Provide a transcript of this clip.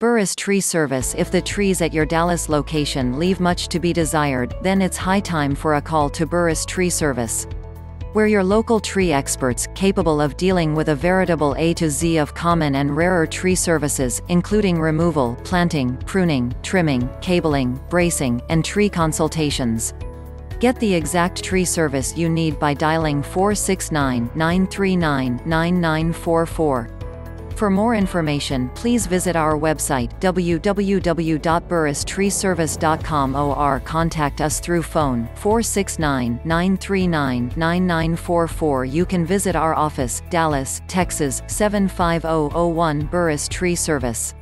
Burris Tree Service If the trees at your Dallas location leave much to be desired, then it's high time for a call to Burris Tree Service. We're your local tree experts, capable of dealing with a veritable A to Z of common and rarer tree services, including removal, planting, pruning, trimming, cabling, bracing, and tree consultations. Get the exact tree service you need by dialing 469 939 9944. For more information, please visit our website www.burristreeservice.com or contact us through phone 469-939-9944. You can visit our office, Dallas, Texas 75001 Burris Tree Service.